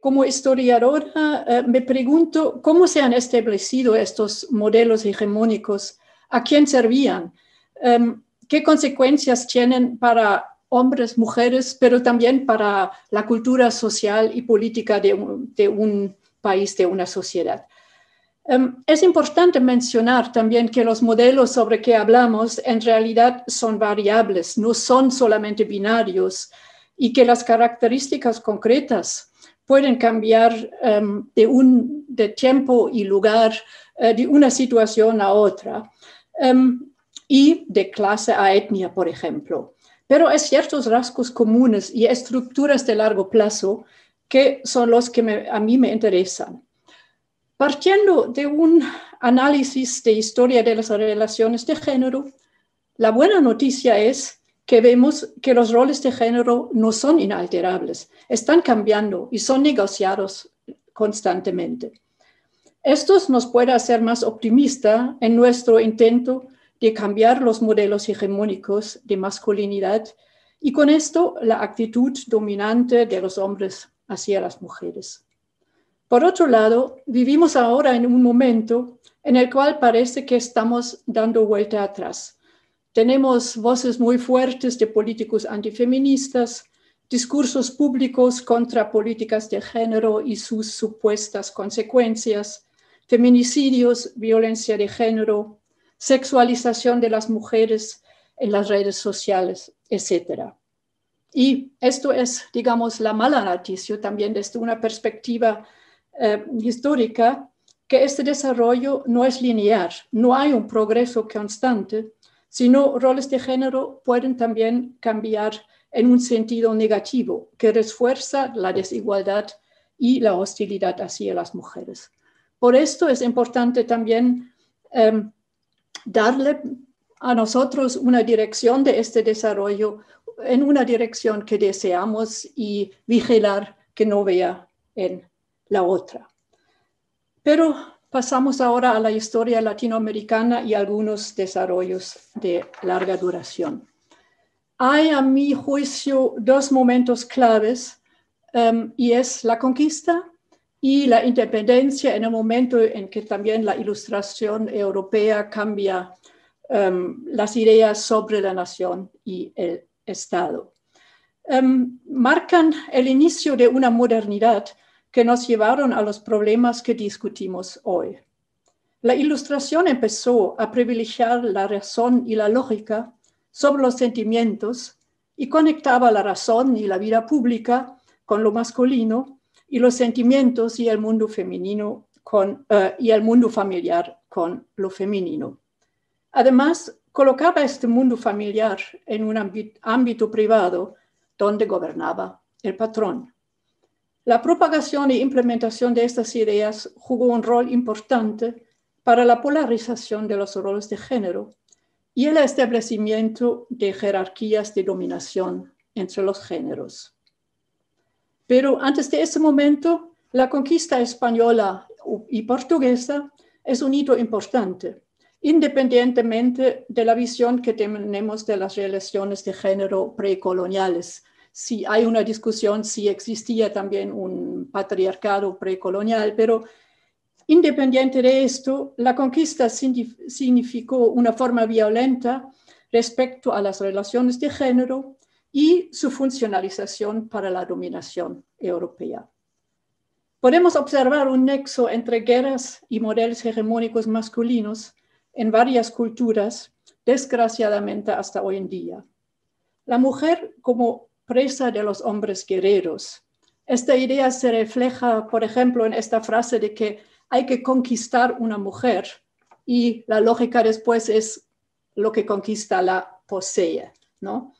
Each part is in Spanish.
Como historiadora, eh, me pregunto cómo se han establecido estos modelos hegemónicos, a quién servían, em, qué consecuencias tienen para hombres, mujeres, pero también para la cultura social y política de un, país, de una sociedad. Em, es importante mencionar también que los modelos sobre que hablamos en realidad son variables, no son solamente binarios y que las características concretas pueden cambiar em, de, un, de tiempo y lugar, eh, de una situación a otra em, y de clase a etnia, por ejemplo pero hay ciertos rasgos comunes y estructuras de largo plazo que son los que a mí me interesan. Partiendo de un análisis de historia de las relaciones de género, la buena noticia es que vemos que los roles de género no son inalterables, están cambiando y son negociados constantemente. Esto nos puede hacer más optimista en nuestro intento de cambiar los modelos hegemónicos de masculinidad y con esto la actitud dominante de los hombres hacia las mujeres. Por otro lado, vivimos ahora en un momento en el cual parece que estamos dando vuelta atrás. Tenemos voces muy fuertes de políticos antifeministas, discursos públicos contra políticas de género y sus supuestas consecuencias, feminicidios, violencia de género, sexualización de las mujeres en las redes sociales, etc. Y esto es, digamos, la mala noticia también desde una perspectiva eh, histórica, que este desarrollo no es lineal, no hay un progreso constante, sino roles de género pueden también cambiar en un sentido negativo que refuerza la desigualdad y la hostilidad hacia las mujeres. Por esto es importante también em, darle a nosotros una dirección de este desarrollo en una dirección que deseamos y vigilar que no vea en la otra. Pero pasamos ahora a la historia latinoamericana y algunos desarrollos de larga duración. Hay a mi juicio dos momentos claves um, y es la conquista y la independencia en el momento en que también la ilustración europea cambia um, las ideas sobre la nación y el Estado. Um, marcan el inicio de una modernidad que nos llevaron a los problemas que discutimos hoy. La ilustración empezó a privilegiar la razón y la lógica sobre los sentimientos y conectaba la razón y la vida pública con lo masculino y los sentimientos y el mundo femenino con, eh, y el mundo familiar con lo femenino. Además, colocaba este mundo familiar en un ámbito, privado donde gobernaba el patrón. La propagación e implementación de estas ideas jugó un rol importante para la polarización de los roles de género y el establecimiento de jerarquías de dominación entre los géneros. Pero antes de ese momento, la conquista española y portuguesa es un hito importante, independientemente de la visión que tenemos de las relaciones de género precoloniales. Si hay una discusión si existía también un patriarcado precolonial, pero independiente de esto, la conquista significó una forma violenta respecto a las relaciones de género y su funcionalización para la dominación europea. Podemos observar un nexo entre guerras y modelos hegemónicos masculinos en varias culturas, desgraciadamente hasta hoy en día. La mujer como presa de los hombres guerreros. Esta idea se refleja, por ejemplo, en esta frase de que hay que conquistar una mujer y la lógica después es lo que conquista la posee, ¿no?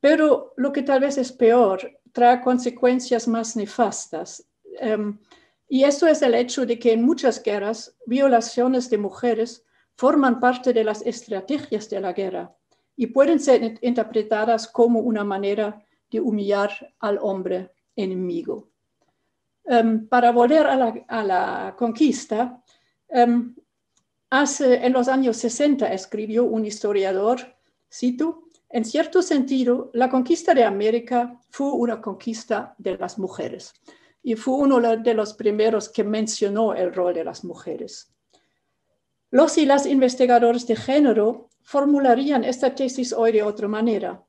Pero lo que tal vez es peor, trae consecuencias más nefastas. Em, y eso es el hecho de que en muchas guerras, violaciones de mujeres forman parte de las estrategias de la guerra y pueden ser interpretadas como una manera de humillar al hombre enemigo. Em, para volver a la, conquista, um, hace, en los años 60 escribió un historiador, cito, en cierto sentido, la conquista de América fue una conquista de las mujeres. y fue uno de los primeros que mencionó el rol de las mujeres. Los y las investigadores de género formularían esta tesis hoy de otra manera.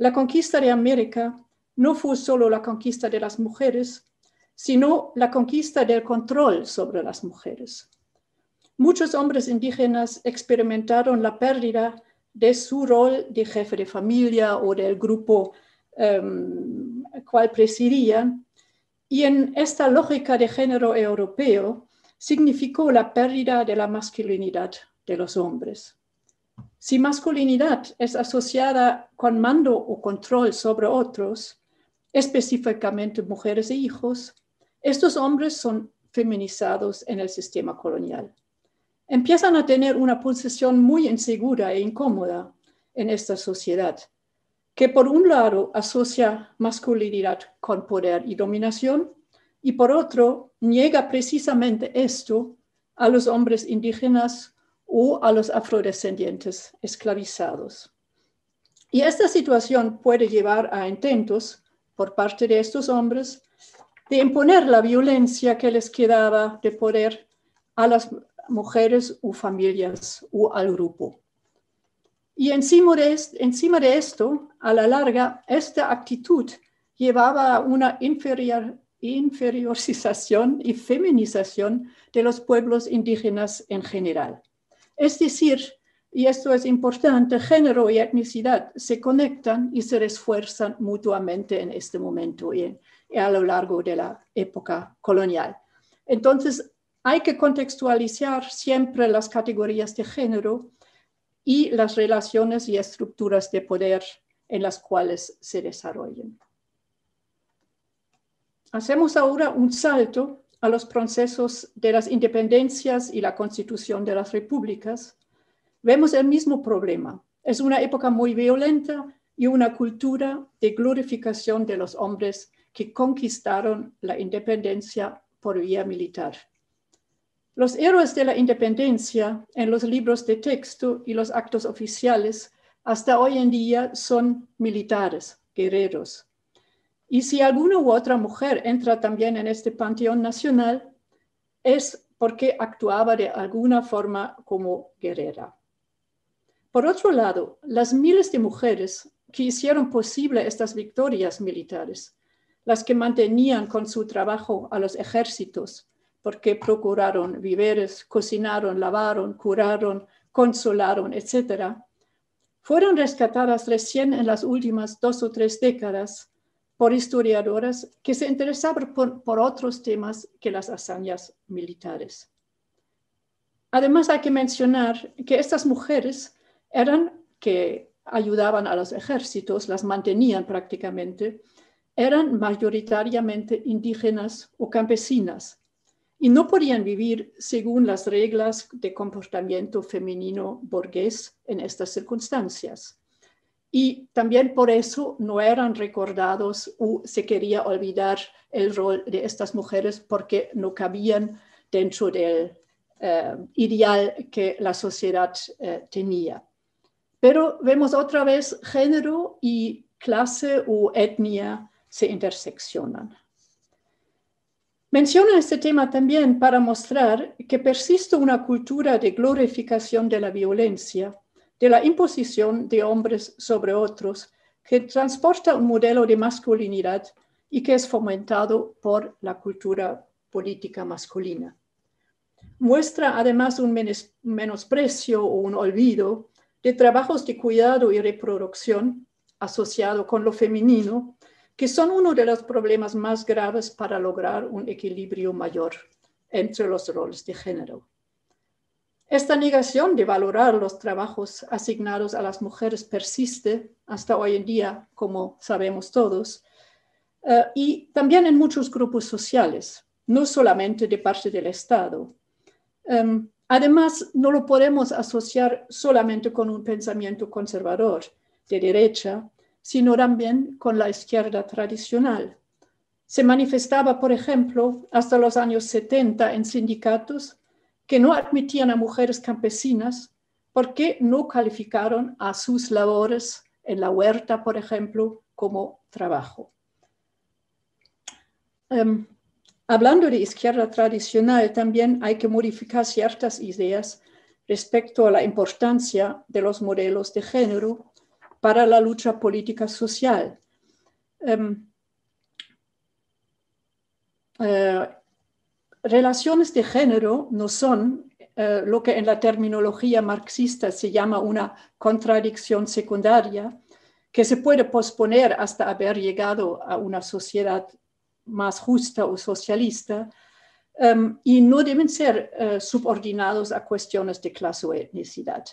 La conquista de América no fue solo la conquista de las mujeres, sino la conquista del control sobre las mujeres. Muchos hombres indígenas experimentaron la pérdida de su rol de jefe de familia o del grupo um, cual presidían, y en esta lógica de género europeo significó la pérdida de la masculinidad de los hombres. Si masculinidad es asociada con mando o control sobre otros, específicamente mujeres e hijos, estos hombres son feminizados en el sistema colonial. Empiezan a tener una posición muy insegura e incómoda en esta sociedad, que por un lado asocia masculinidad con poder y dominación y por otro niega precisamente esto a los hombres indígenas o a los afrodescendientes esclavizados. Y esta situación puede llevar a intentos por parte de estos hombres de imponer la violencia que les quedaba de poder a las mujeres o familias o al grupo. Y encima de, encima de esto, a la larga, esta actitud llevaba a una inferior, inferiorización y feminización de los pueblos indígenas en general. Es decir, y esto es importante, género y etnicidad se conectan y se refuerzan mutuamente en este momento y a lo largo de la época colonial. Entonces, hay que contextualizar siempre las categorías de género y las relaciones y estructuras de poder en las cuales se desarrollan. Hacemos ahora un salto a los procesos de las independencias y la constitución de las repúblicas. Vemos el mismo problema. Es una época muy violenta y una cultura de glorificación de los hombres que conquistaron la independencia por vía militar. Los héroes de la independencia en los libros de texto y los actos oficiales hasta hoy en día son militares, guerreros. Y si alguna u otra mujer entra también en este panteón nacional, es porque actuaba de alguna forma como guerrera. Por otro lado, las miles de mujeres que hicieron posible estas victorias militares, las que mantenían con su trabajo a los ejércitos, porque procuraron víveres, cocinaron, lavaron, curaron, consolaron, etc., fueron rescatadas recién en las últimas dos o tres décadas por historiadoras que se interesaban por, otros temas que las hazañas militares. Además, hay que mencionar que estas mujeres eran que ayudaban a los ejércitos, las mantenían prácticamente, eran mayoritariamente indígenas o campesinas, y no podían vivir según las reglas de comportamiento femenino burgués en estas circunstancias. Y también por eso no eran recordados o se quería olvidar el rol de estas mujeres porque no cabían dentro del eh, ideal que la sociedad eh, tenía. Pero vemos otra vez género y clase o etnia se interseccionan. Menciono este tema también para mostrar que persiste una cultura de glorificación de la violencia, de la imposición de hombres sobre otros, que transporta un modelo de masculinidad y que es fomentado por la cultura política masculina. Muestra además un menosprecio o un olvido de trabajos de cuidado y reproducción asociado con lo femenino que son uno de los problemas más graves para lograr un equilibrio mayor entre los roles de género. Esta negación de valorar los trabajos asignados a las mujeres persiste hasta hoy en día, como sabemos todos, eh, y también en muchos grupos sociales, no solamente de parte del Estado. Em, además, no lo podemos asociar solamente con un pensamiento conservador de derecha, sino también con la izquierda tradicional. Se manifestaba, por ejemplo, hasta los años 70 en sindicatos que no admitían a mujeres campesinas porque no calificaron a sus labores en la huerta, por ejemplo, como trabajo. Em, Hablando de izquierda tradicional, también hay que modificar ciertas ideas respecto a la importancia de los modelos de género para la lucha política social. Um, uh, relaciones de género no son uh, lo que en la terminología marxista se llama una contradicción secundaria, que se puede posponer hasta haber llegado a una sociedad más justa o socialista, um, y no deben ser uh, subordinados a cuestiones de clase o etnicidad.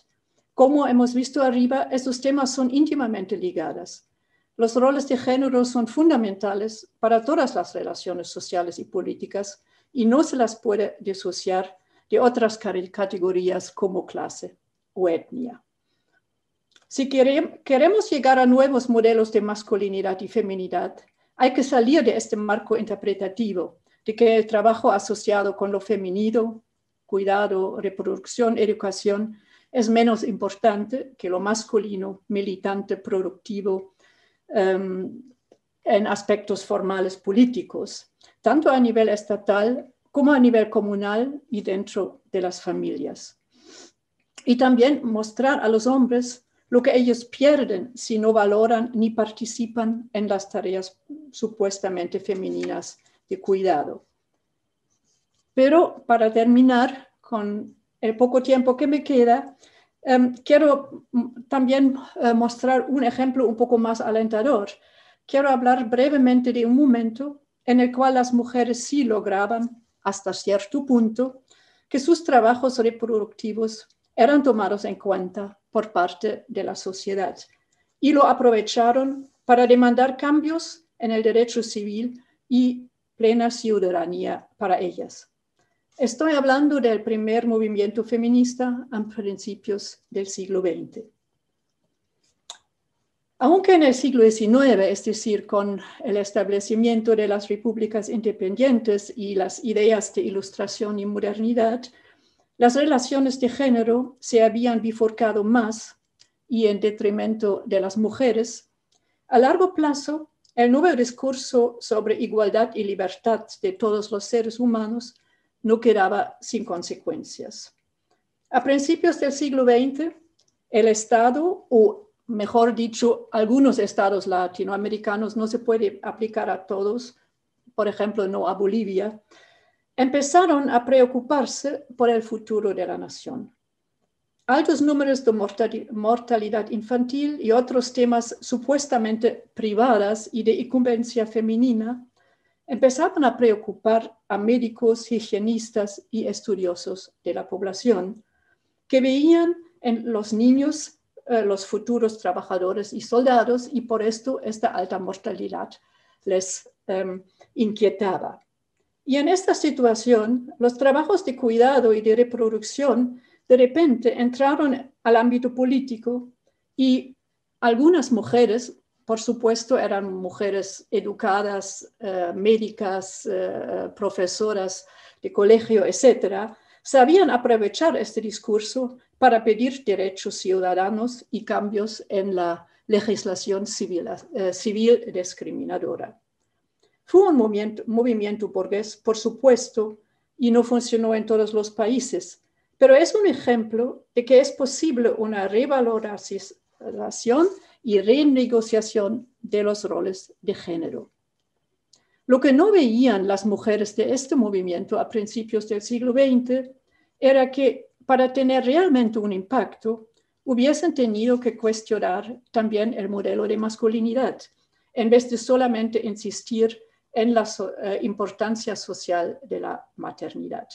Como hemos visto arriba, estos temas son íntimamente ligados. Los roles de género son fundamentales para todas las relaciones sociales y políticas y no se las puede disociar de otras categorías como clase o etnia. Si queremos llegar a nuevos modelos de masculinidad y feminidad, hay que salir de este marco interpretativo de que el trabajo asociado con lo femenino, cuidado, reproducción, educación, es menos importante que lo masculino, militante, productivo, um, en aspectos formales políticos, tanto a nivel estatal como a nivel comunal y dentro de las familias. Y también mostrar a los hombres lo que ellos pierden si no valoran ni participan en las tareas supuestamente femeninas de cuidado. Pero para terminar, con el poco tiempo que me queda, em, quiero también eh, mostrar un ejemplo un poco más alentador. Quiero hablar brevemente de un momento en el cual las mujeres sí lograban, hasta cierto punto, que sus trabajos reproductivos eran tomados en cuenta por parte de la sociedad y lo aprovecharon para demandar cambios en el derecho civil y plena ciudadanía para ellas. Estoy hablando del primer movimiento feminista a principios del siglo XX. Aunque en el siglo XIX, es decir, con el establecimiento de las repúblicas independientes y las ideas de ilustración y modernidad, las relaciones de género se habían bifurcado más y en detrimento de las mujeres. A largo plazo, el nuevo discurso sobre igualdad y libertad de todos los seres humanos no quedaba sin consecuencias. A principios del siglo XX, el Estado, o mejor dicho, algunos estados latinoamericanos, no se puede aplicar a todos, por ejemplo, no a Bolivia, empezaron a preocuparse por el futuro de la nación. Altos números de mortalidad infantil y otros temas supuestamente privadas y de incumbencia femenina empezaron a preocupar a médicos, higienistas y estudiosos de la población, que veían en los niños eh, los futuros trabajadores y soldados y por esto esta alta mortalidad les em, inquietaba. Y en esta situación, los trabajos de cuidado y de reproducción de repente entraron al ámbito político y algunas mujeres, por supuesto, eran mujeres educadas, eh, médicas, eh, profesoras de colegio, etcétera, sabían aprovechar este discurso para pedir derechos ciudadanos y cambios en la legislación civil, eh, discriminadora. Fue un movimiento, movimiento burgués, por supuesto, y no funcionó en todos los países, pero es un ejemplo de que es posible una revaloración y renegociación de los roles de género. Lo que no veían las mujeres de este movimiento a principios del siglo XX era que para tener realmente un impacto hubiesen tenido que cuestionar también el modelo de masculinidad, en vez de solamente insistir en la eh, importancia social de la maternidad.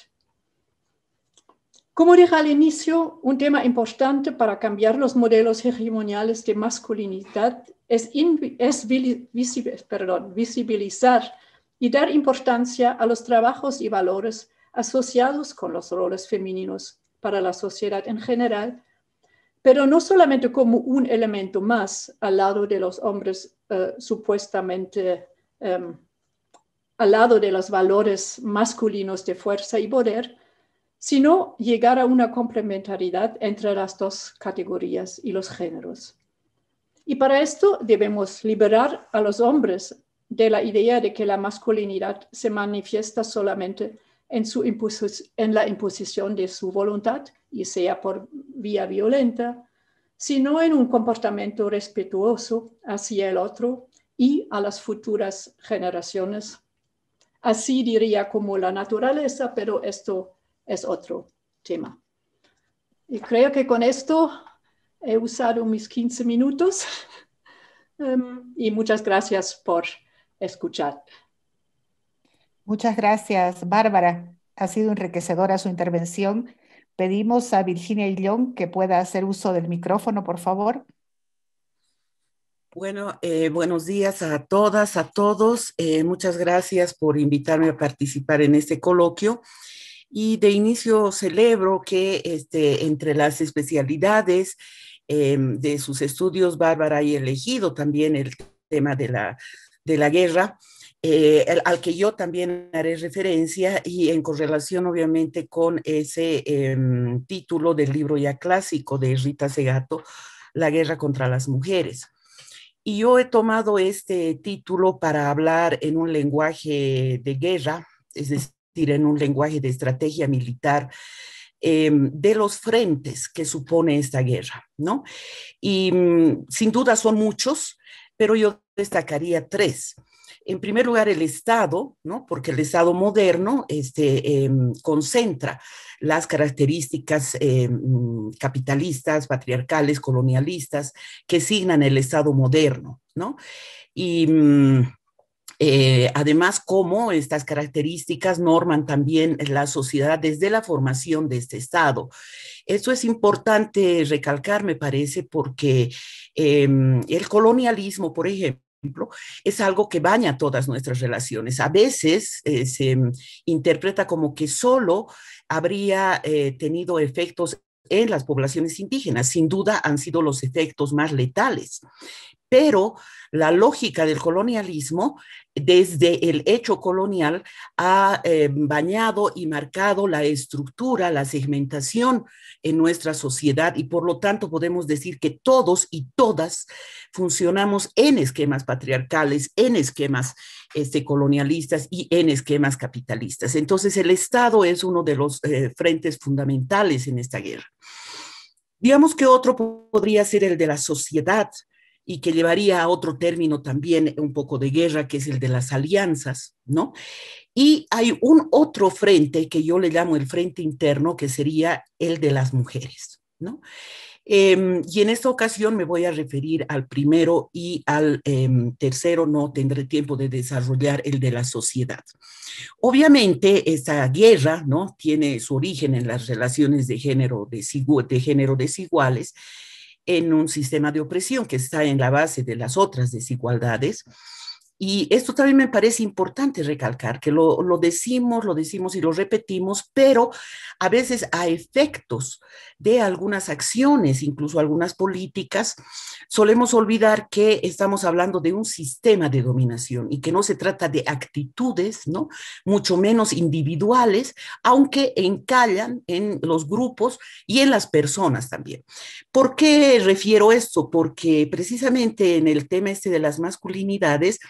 Como dije al inicio, un tema importante para cambiar los modelos hegemoniales de masculinidad es, es perdón, visibilizar y dar importancia a los trabajos y valores asociados con los roles femeninos para la sociedad en general, pero no solamente como un elemento más al lado de los hombres uh, supuestamente um, al lado de los valores masculinos de fuerza y poder, sino llegar a una complementariedad entre las dos categorías y los géneros. Y para esto debemos liberar a los hombres de la idea de que la masculinidad se manifiesta solamente en, su en la imposición de su voluntad, y sea por vía violenta, sino en un comportamiento respetuoso hacia el otro y a las futuras generaciones. Así diría como la naturaleza, pero esto es otro tema. Y creo que con esto he usado mis 15 minutos um, y muchas gracias por escuchar. Muchas gracias, Bárbara. Ha sido enriquecedora su intervención. Pedimos a Virginia Illón que pueda hacer uso del micrófono, por favor. Bueno, eh, buenos días a todas, a todos. Eh, muchas gracias por invitarme a participar en este coloquio. Y de inicio celebro que este, entre las especialidades eh, de sus estudios, Bárbara haya elegido también el tema de la, de la guerra, eh, al que yo también haré referencia y en correlación obviamente con ese em, título del libro ya clásico de Rita Segato, La guerra contra las mujeres. Y yo he tomado este título para hablar en un lenguaje de guerra, es decir, en un lenguaje de estrategia militar, em, de los frentes que supone esta guerra, ¿no? Y mm, sin duda son muchos, pero yo destacaría tres. En primer lugar, el Estado, ¿no? porque el Estado moderno este, em, concentra las características em, capitalistas, patriarcales, colonialistas que signan el Estado moderno. ¿no? Y mm, eh, además, cómo estas características norman también la sociedad desde la formación de este Estado. Esto es importante recalcar, me parece, porque em, el colonialismo, por ejemplo, es algo que baña todas nuestras relaciones. A veces eh, se interpreta como que solo habría eh, tenido efectos en las poblaciones indígenas. Sin duda han sido los efectos más letales pero la lógica del colonialismo desde el hecho colonial ha eh, bañado y marcado la estructura, la segmentación en nuestra sociedad y por lo tanto podemos decir que todos y todas funcionamos en esquemas patriarcales, en esquemas este, colonialistas y en esquemas capitalistas. Entonces el Estado es uno de los eh, frentes fundamentales en esta guerra. Digamos que otro podría ser el de la sociedad, y que llevaría a otro término también un poco de guerra, que es el de las alianzas, ¿no? Y hay un otro frente que yo le llamo el frente interno, que sería el de las mujeres, ¿no? Em, y en esta ocasión me voy a referir al primero y al em, tercero, no tendré tiempo de desarrollar el de la sociedad. Obviamente, esta guerra, ¿no? Tiene su origen en las relaciones de género desiguales en un sistema de opresión que está en la base de las otras desigualdades y esto también me parece importante recalcar, que lo, decimos, lo decimos y lo repetimos, pero a veces a efectos de algunas acciones, incluso algunas políticas, solemos olvidar que estamos hablando de un sistema de dominación y que no se trata de actitudes, ¿no? Mucho menos individuales, aunque encallan en los grupos y en las personas también. ¿Por qué refiero esto? Porque precisamente en el tema este de las masculinidades,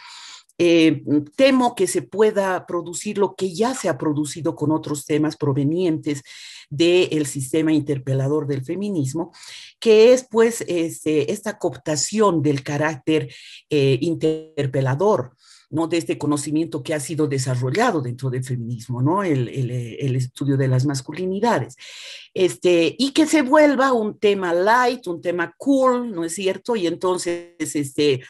eh, temo que se pueda producir lo que ya se ha producido con otros temas provenientes del sistema interpelador del feminismo, que es pues este, esta cooptación del carácter eh, interpelador. ¿no? de este conocimiento que ha sido desarrollado dentro del feminismo, ¿no? el, el, estudio de las masculinidades, este, y que se vuelva un tema light, un tema cool, ¿no es cierto? Y entonces, este,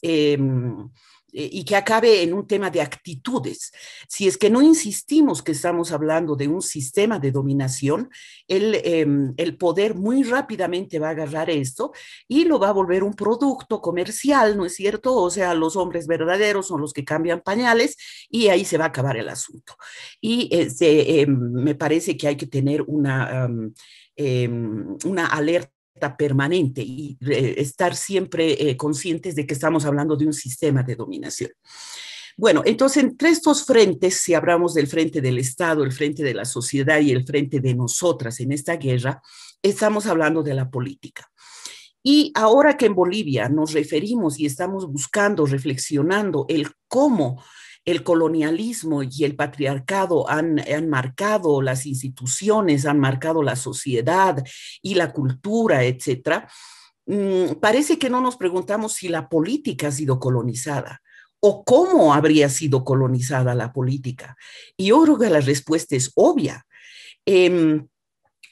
em, y que acabe en un tema de actitudes. Si es que no insistimos que estamos hablando de un sistema de dominación, el, em, el, poder muy rápidamente va a agarrar esto y lo va a volver un producto comercial, ¿no es cierto? O sea, los hombres verdaderos son los que cambian pañales y ahí se va a acabar el asunto. Y este, em, me parece que hay que tener una, em, una alerta permanente y eh, estar siempre eh, conscientes de que estamos hablando de un sistema de dominación. Bueno, entonces entre estos frentes, si hablamos del frente del Estado, el frente de la sociedad y el frente de nosotras en esta guerra, estamos hablando de la política. Y ahora que en Bolivia nos referimos y estamos buscando, reflexionando el cómo el colonialismo y el patriarcado han, han, marcado las instituciones, han marcado la sociedad y la cultura, etcétera, mm, parece que no nos preguntamos si la política ha sido colonizada o cómo habría sido colonizada la política. Y yo creo que la respuesta es obvia. Eh,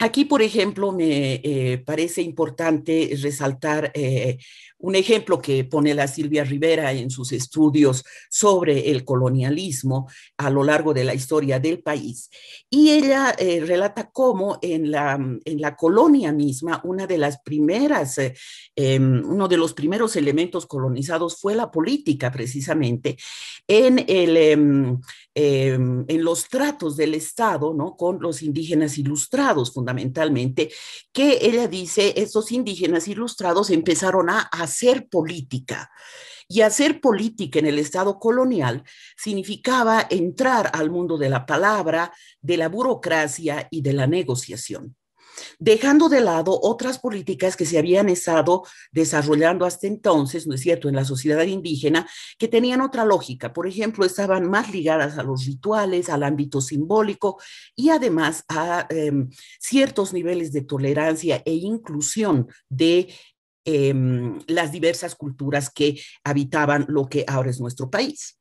Aquí, por ejemplo, me eh, parece importante resaltar eh, un ejemplo que pone la Silvia Rivera en sus estudios sobre el colonialismo a lo largo de la historia del país. Y ella eh, relata cómo en la, en la colonia misma, una de las primeras, em, uno de los primeros elementos colonizados fue la política, precisamente, en el em, Em, en los tratos del Estado ¿no? con los indígenas ilustrados fundamentalmente, que ella dice, estos indígenas ilustrados empezaron a hacer política. Y hacer política en el Estado colonial significaba entrar al mundo de la palabra, de la burocracia y de la negociación dejando de lado otras políticas que se habían estado desarrollando hasta entonces, ¿no es cierto?, en la sociedad indígena, que tenían otra lógica. Por ejemplo, estaban más ligadas a los rituales, al ámbito simbólico y además a em, ciertos niveles de tolerancia e inclusión de em, las diversas culturas que habitaban lo que ahora es nuestro país.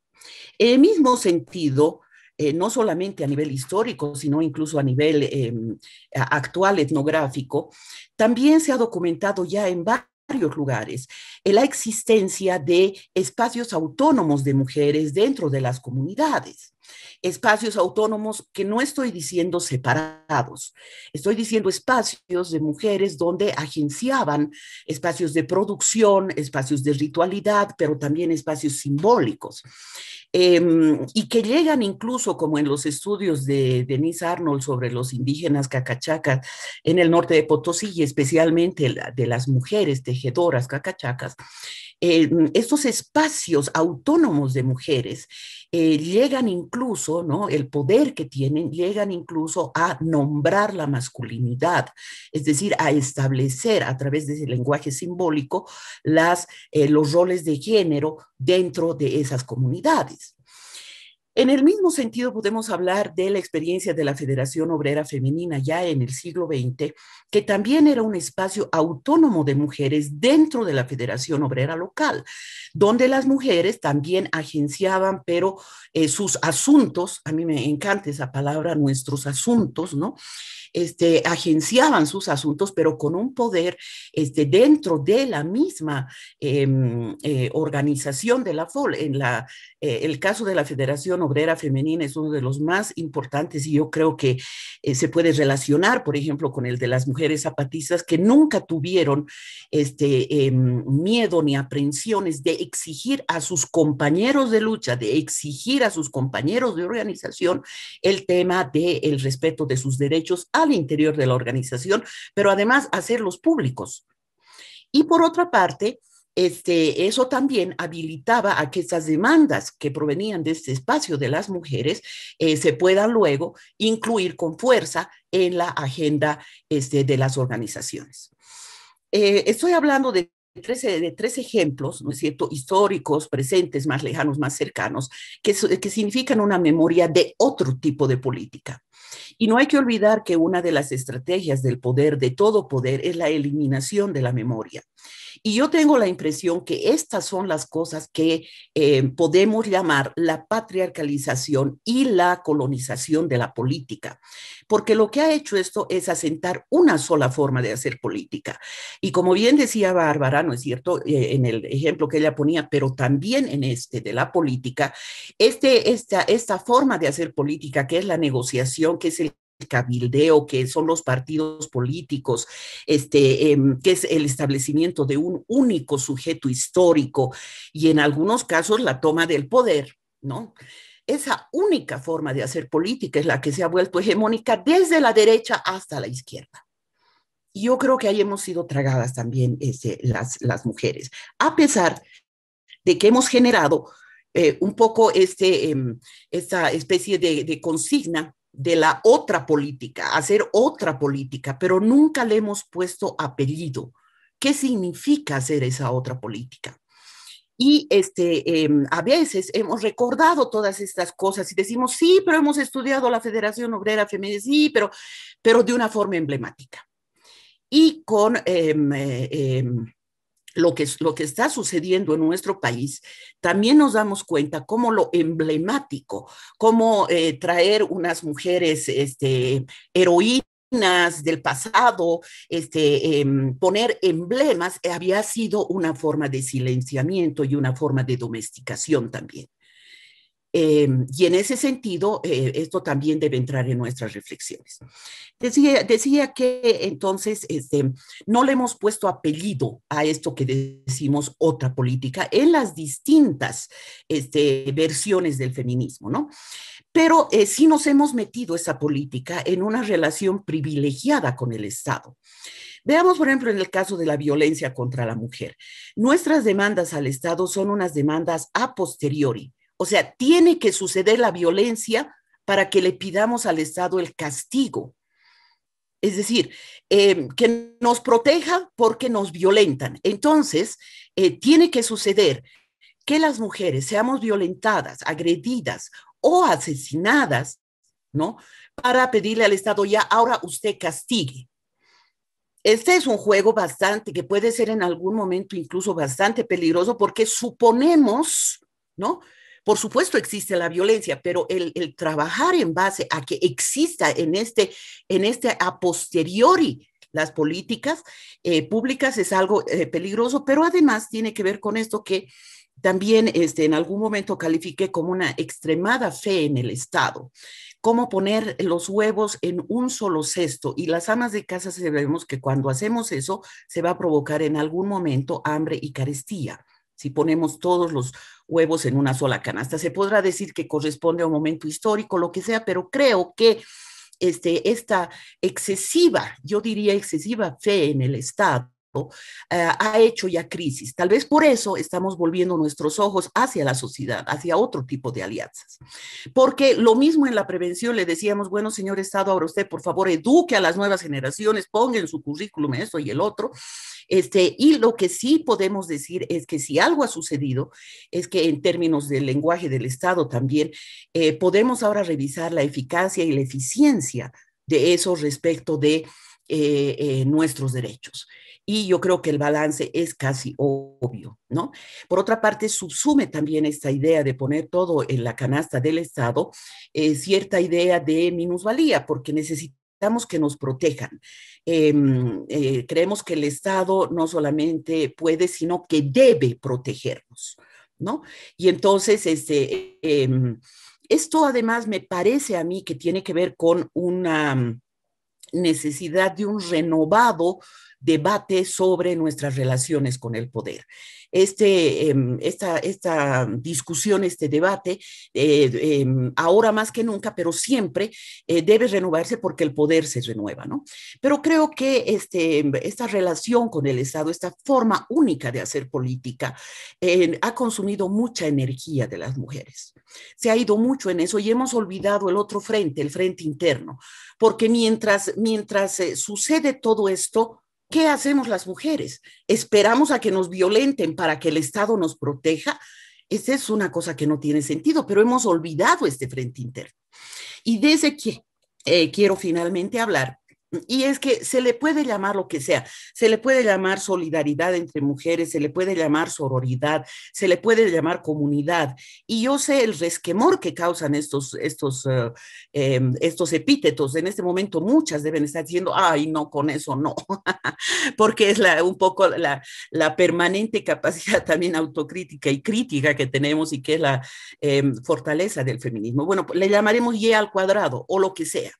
En el mismo sentido, eh, no solamente a nivel histórico, sino incluso a nivel em, actual etnográfico, también se ha documentado ya en varios lugares la existencia de espacios autónomos de mujeres dentro de las comunidades espacios autónomos que no estoy diciendo separados, estoy diciendo espacios de mujeres donde agenciaban espacios de producción, espacios de ritualidad, pero también espacios simbólicos. Em, y que llegan incluso, como en los estudios de Denise Arnold sobre los indígenas cacachacas en el norte de Potosí, y especialmente de las mujeres tejedoras cacachacas, estos espacios autónomos de mujeres eh, llegan incluso, ¿no? El poder que tienen, llegan incluso a nombrar la masculinidad, es decir, a establecer a través de ese lenguaje simbólico las, eh, los roles de género dentro de esas comunidades. En el mismo sentido, podemos hablar de la experiencia de la Federación Obrera Femenina ya en el siglo XX, que también era un espacio autónomo de mujeres dentro de la Federación Obrera local, donde las mujeres también agenciaban, pero eh, sus asuntos, a mí me encanta esa palabra, nuestros asuntos, ¿no? Este, agenciaban sus asuntos, pero con un poder este, dentro de la misma em, eh, organización de la FOL. En la, eh, el caso de la Federación Obrera Femenina es uno de los más importantes y yo creo que eh, se puede relacionar, por ejemplo, con el de las mujeres zapatistas que nunca tuvieron este, em, miedo ni aprensiones de exigir a sus compañeros de lucha, de exigir a sus compañeros de organización el tema del respeto de sus derechos al interior de la organización, pero además hacerlos públicos. Y por otra parte, este, eso también habilitaba a que esas demandas que provenían de este espacio de las mujeres eh, se puedan luego incluir con fuerza en la agenda este, de las organizaciones. Eh, estoy hablando de tres, de tres ejemplos, ¿no es cierto?, históricos, presentes, más lejanos, más cercanos, que, que significan una memoria de otro tipo de política. Y no hay que olvidar que una de las estrategias del poder, de todo poder, es la eliminación de la memoria. Y yo tengo la impresión que estas son las cosas que eh, podemos llamar la patriarcalización y la colonización de la política, porque lo que ha hecho esto es asentar una sola forma de hacer política. Y como bien decía Bárbara, ¿no es cierto? Eh, en el ejemplo que ella ponía, pero también en este de la política, este, esta, esta forma de hacer política, que es la negociación, que es el cabildeo, que son los partidos políticos, este, em, que es el establecimiento de un único sujeto histórico y en algunos casos la toma del poder, ¿no? Esa única forma de hacer política es la que se ha vuelto hegemónica desde la derecha hasta la izquierda. Y yo creo que ahí hemos sido tragadas también este, las, mujeres, a pesar de que hemos generado eh, un poco este, em, esta especie de consigna de la otra política, hacer otra política, pero nunca le hemos puesto apellido, qué significa hacer esa otra política. Y este, em, a veces hemos recordado todas estas cosas y decimos, sí, pero hemos estudiado la Federación Obrera Femenina, sí, pero, pero de una forma emblemática. Y con em, eh, em, lo, que, lo que está sucediendo en nuestro país, también nos damos cuenta cómo lo emblemático, cómo eh, traer unas mujeres este, heroínas, del pasado, este, em, poner emblemas, eh, había sido una forma de silenciamiento y una forma de domesticación también. Em, y en ese sentido, eh, esto también debe entrar en nuestras reflexiones. Decía, decía que entonces este, no le hemos puesto apellido a esto que decimos otra política en las distintas este, versiones del feminismo, ¿no? Pero eh, sí nos hemos metido esa política en una relación privilegiada con el Estado. Veamos, por ejemplo, en el caso de la violencia contra la mujer. Nuestras demandas al Estado son unas demandas a posteriori, o sea, tiene que suceder la violencia para que le pidamos al Estado el castigo. Es decir, em, que nos proteja porque nos violentan. Entonces, eh, tiene que suceder que las mujeres seamos violentadas, agredidas o asesinadas, ¿no? Para pedirle al Estado, ya ahora usted castigue. Este es un juego bastante, que puede ser en algún momento incluso bastante peligroso porque suponemos, ¿no? Por supuesto existe la violencia, pero el, trabajar en base a que exista en este, en este a posteriori las políticas eh, públicas es algo eh, peligroso, pero además tiene que ver con esto que también este, en algún momento califiqué como una extremada fe en el Estado, cómo poner los huevos en un solo cesto. Y las amas de casa sabemos que cuando hacemos eso se va a provocar en algún momento hambre y carestía si ponemos todos los huevos en una sola canasta. Se podrá decir que corresponde a un momento histórico, lo que sea, pero creo que este, esta excesiva, yo diría excesiva fe en el Estado, eh, ha hecho ya crisis. Tal vez por eso estamos volviendo nuestros ojos hacia la sociedad, hacia otro tipo de alianzas. Porque lo mismo en la prevención le decíamos, bueno, señor Estado, ahora usted por favor eduque a las nuevas generaciones, ponga en su currículum esto y el otro. Este, y lo que sí podemos decir es que si algo ha sucedido, es que en términos del lenguaje del Estado también, eh, podemos ahora revisar la eficacia y la eficiencia de eso respecto de eh, nuestros derechos y yo creo que el balance es casi obvio, ¿no? Por otra parte, subsume también esta idea de poner todo en la canasta del Estado, eh, cierta idea de minusvalía, porque necesitamos que nos protejan. Em, eh, creemos que el Estado no solamente puede, sino que debe protegernos, ¿no? Y entonces, este, em, esto además me parece a mí que tiene que ver con una necesidad de un renovado debate sobre nuestras relaciones con el poder. Este, em, esta, esta discusión, este debate, eh, em, ahora más que nunca, pero siempre eh, debe renovarse porque el poder se renueva, ¿no? Pero creo que este, esta relación con el Estado, esta forma única de hacer política, ha consumido mucha energía de las mujeres. Se ha ido mucho en eso y hemos olvidado el otro frente, el frente interno, porque mientras, mientras eh, sucede todo esto, ¿Qué hacemos las mujeres? ¿Esperamos a que nos violenten para que el Estado nos proteja? Esa es una cosa que no tiene sentido, pero hemos olvidado este frente interno. Y desde que eh, quiero finalmente hablar y es que se le puede llamar lo que sea, se le puede llamar solidaridad entre mujeres, se le puede llamar sororidad, se le puede llamar comunidad. Y yo sé el resquemor que causan estos, estos, eh, em, estos epítetos. En este momento muchas deben estar diciendo, ay, no, con eso no, porque es la, un poco la, la, permanente capacidad también autocrítica y crítica que tenemos y que es la em, fortaleza del feminismo. Bueno, le llamaremos Y al cuadrado o lo que sea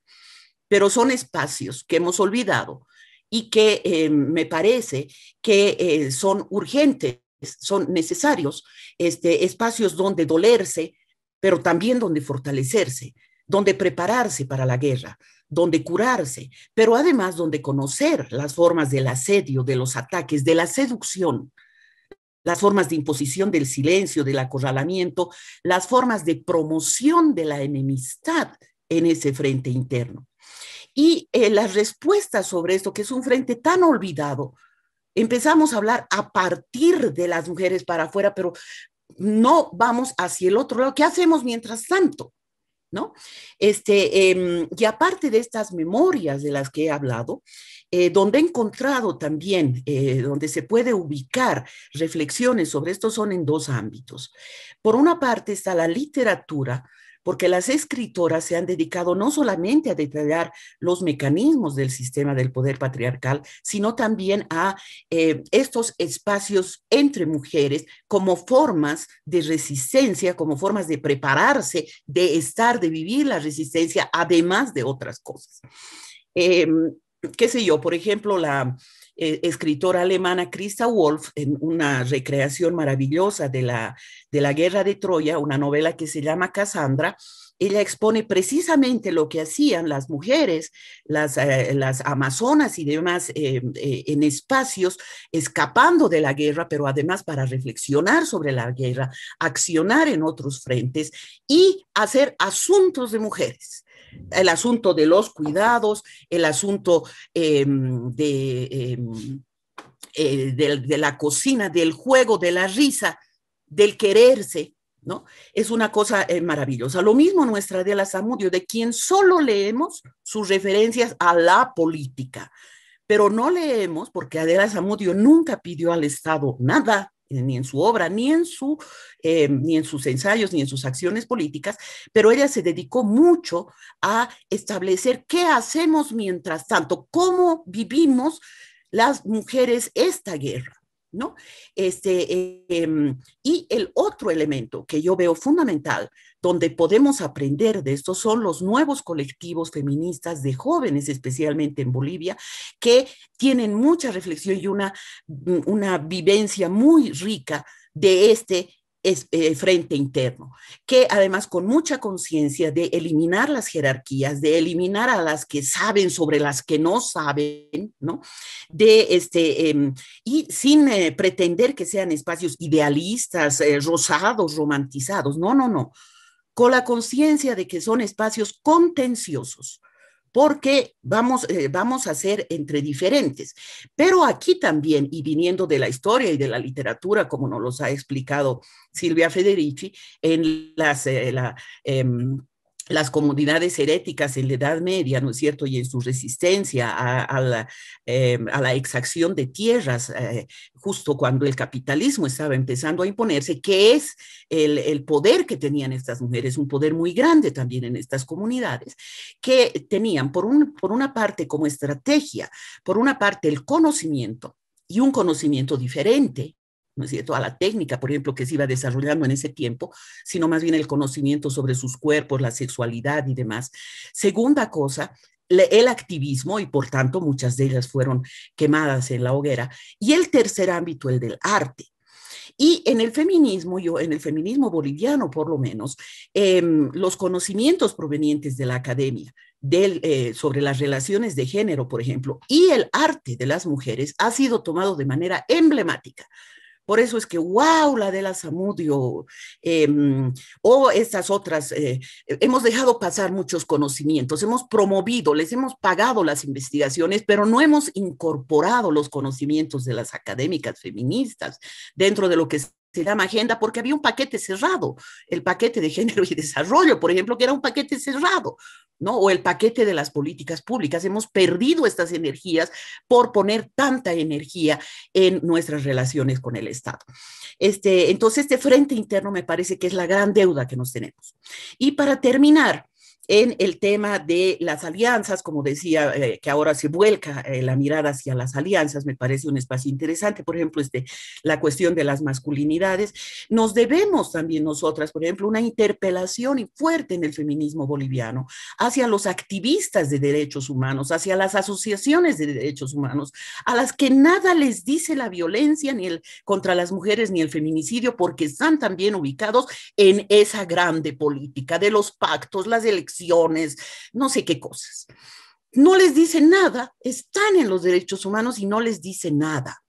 pero son espacios que hemos olvidado y que eh, me parece que eh, son urgentes, son necesarios, este, espacios donde dolerse, pero también donde fortalecerse, donde prepararse para la guerra, donde curarse, pero además donde conocer las formas del asedio, de los ataques, de la seducción, las formas de imposición del silencio, del acorralamiento, las formas de promoción de la enemistad en ese frente interno. Y eh, las respuestas sobre esto, que es un frente tan olvidado, empezamos a hablar a partir de las mujeres para afuera, pero no vamos hacia el otro lado. ¿Qué hacemos mientras tanto? ¿No? Este, em, y aparte de estas memorias de las que he hablado, eh, donde he encontrado también, eh, donde se puede ubicar reflexiones sobre esto son en dos ámbitos. Por una parte está la literatura, porque las escritoras se han dedicado no solamente a detallar los mecanismos del sistema del poder patriarcal, sino también a eh, estos espacios entre mujeres como formas de resistencia, como formas de prepararse, de estar, de vivir la resistencia, además de otras cosas. Em, qué sé yo, por ejemplo, la eh, escritora alemana Christa Wolf, en una recreación maravillosa de la, de la Guerra de Troya, una novela que se llama Cassandra, ella expone precisamente lo que hacían las mujeres, las, eh, las amazonas y demás eh, en espacios, escapando de la guerra, pero además para reflexionar sobre la guerra, accionar en otros frentes y hacer asuntos de mujeres el asunto de los cuidados, el asunto em, em, eh, de, de, la cocina, del juego, de la risa, del quererse, ¿no? Es una cosa eh, maravillosa. Lo mismo nuestra de la Samudio, de quien solo leemos sus referencias a la política, pero no leemos, porque Adela Zamudio nunca pidió al Estado nada, ni en su obra, ni en, su, eh, ni en sus ensayos, ni en sus acciones políticas, pero ella se dedicó mucho a establecer qué hacemos mientras tanto, cómo vivimos las mujeres esta guerra. ¿No? Este, em, y el otro elemento que yo veo fundamental donde podemos aprender de esto son los nuevos colectivos feministas de jóvenes, especialmente en Bolivia, que tienen mucha reflexión y una, una vivencia muy rica de este eh, frente interno, que además con mucha conciencia de eliminar las jerarquías, de eliminar a las que saben sobre las que no saben, ¿no? De este, em, y sin eh, pretender que sean espacios idealistas, eh, rosados, romantizados, no, no, no, con la conciencia de que son espacios contenciosos, porque vamos, eh, vamos a ser entre diferentes. Pero aquí también, y viniendo de la historia y de la literatura, como nos los ha explicado Silvia Federici, en las, eh, la, em, las comunidades heréticas en la Edad Media, ¿no es cierto? Y en su resistencia a, la, a la, exacción de tierras, eh, justo cuando el capitalismo estaba empezando a imponerse, que es el, poder que tenían estas mujeres, un poder muy grande también en estas comunidades, que tenían por una parte como estrategia, por una parte el conocimiento y un conocimiento diferente ¿no es cierto?, a la técnica, por ejemplo, que se iba desarrollando en ese tiempo, sino más bien el conocimiento sobre sus cuerpos, la sexualidad y demás. Segunda cosa, el activismo y por tanto muchas de ellas fueron quemadas en la hoguera. Y el tercer ámbito, el del arte. Y en el feminismo, yo, en el feminismo boliviano por lo menos, em, los conocimientos provenientes de la academia del, eh, sobre las relaciones de género, por ejemplo, y el arte de las mujeres ha sido tomado de manera emblemática por eso es que, wow, la de la Samudio, em, o estas otras, eh, hemos dejado pasar muchos conocimientos, hemos promovido, les hemos pagado las investigaciones, pero no hemos incorporado los conocimientos de las académicas feministas dentro de lo que se llama agenda porque había un paquete cerrado, el paquete de género y desarrollo, por ejemplo, que era un paquete cerrado, ¿no? O el paquete de las políticas públicas. Hemos perdido estas energías por poner tanta energía en nuestras relaciones con el Estado. Este, entonces, este frente interno me parece que es la gran deuda que nos tenemos. Y para terminar, en el tema de las alianzas, como decía, eh, que ahora se vuelca eh, la mirada hacia las alianzas, me parece un espacio interesante, por ejemplo, este, la cuestión de las masculinidades. Nos debemos también nosotras, por ejemplo, una interpelación fuerte en el feminismo boliviano hacia los activistas de derechos humanos, hacia las asociaciones de derechos humanos, a las que nada les dice la violencia ni el, contra las mujeres ni el feminicidio, porque están también ubicados en esa grande política de los pactos, las elecciones no sé qué cosas. No les dice nada, están en los derechos humanos y no les dice nada.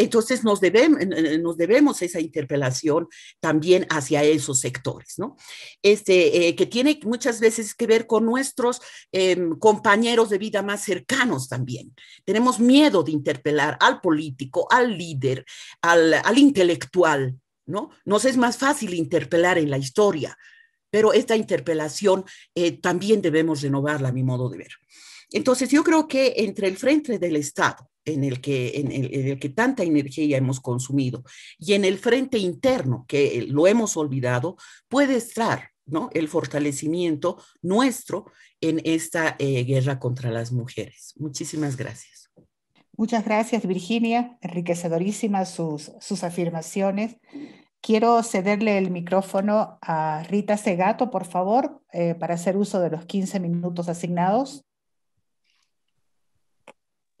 Entonces nos debemos, esa interpelación también hacia esos sectores, ¿no? Este, eh, que tiene muchas veces que ver con nuestros em, compañeros de vida más cercanos también. Tenemos miedo de interpelar al político, al líder, al, al intelectual, ¿no? Nos es más fácil interpelar en la historia, pero esta interpelación eh, también debemos renovarla, a mi modo de ver. Entonces, yo creo que entre el frente del Estado, en el, que, en el, que tanta energía hemos consumido, y en el frente interno, que lo hemos olvidado, puede estar ¿no? el fortalecimiento nuestro en esta eh, guerra contra las mujeres. Muchísimas gracias. Muchas gracias, Virginia. Enriquecedorísimas sus, sus afirmaciones. Quiero cederle el micrófono a Rita Segato, por favor, eh, para hacer uso de los 15 minutos asignados.